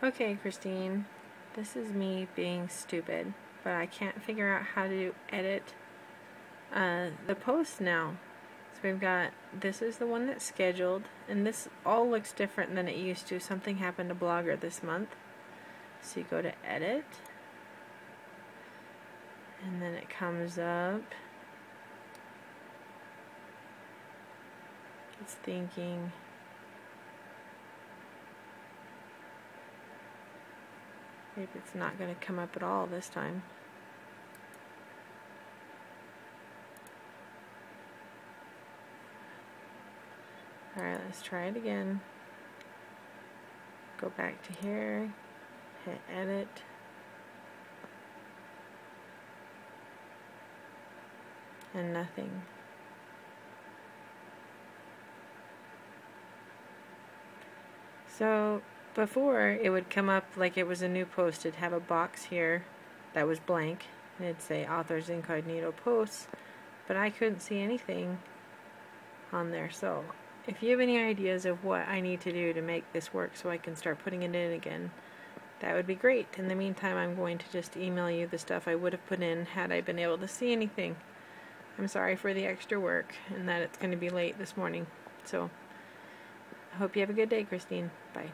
Okay, Christine, this is me being stupid, but I can't figure out how to edit uh, the post now. So we've got, this is the one that's scheduled, and this all looks different than it used to. Something happened to Blogger this month. So you go to edit, and then it comes up. It's thinking. Maybe it's not going to come up at all this time. Alright, let's try it again. Go back to here, hit edit. And nothing. So before it would come up like it was a new post. It'd have a box here that was blank and it'd say authors incognito posts but I couldn't see anything on there so if you have any ideas of what I need to do to make this work so I can start putting it in again that would be great. In the meantime I'm going to just email you the stuff I would have put in had I been able to see anything. I'm sorry for the extra work and that it's going to be late this morning. So I hope you have a good day, Christine. Bye.